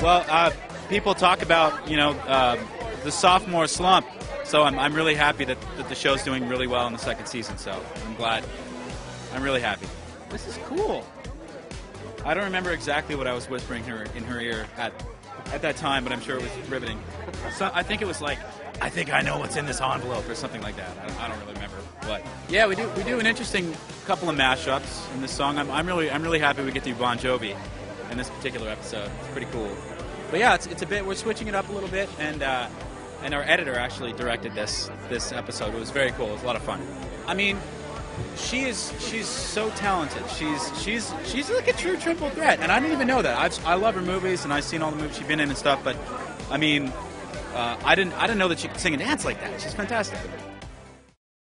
Well, uh, people talk about you know uh, the sophomore slump, so I'm, I'm really happy that, that the show's doing really well in the second season. So I'm glad. I'm really happy. This is cool. I don't remember exactly what I was whispering her in her ear at at that time, but I'm sure it was riveting. So I think it was like, I think I know what's in this envelope or something like that. I don't, I don't really remember. But yeah, we do we do an interesting couple of mashups in this song. I'm, I'm really I'm really happy we get to Bon Jovi in this particular episode. It's pretty cool. But yeah, it's, it's a bit. We're switching it up a little bit, and uh, and our editor actually directed this this episode. It was very cool. It was a lot of fun. I mean, she is she's so talented. She's she's she's like a true triple threat, and I didn't even know that. I've, I love her movies, and I've seen all the movies she's been in and stuff. But I mean, uh, I didn't I didn't know that she could sing and dance like that. She's fantastic.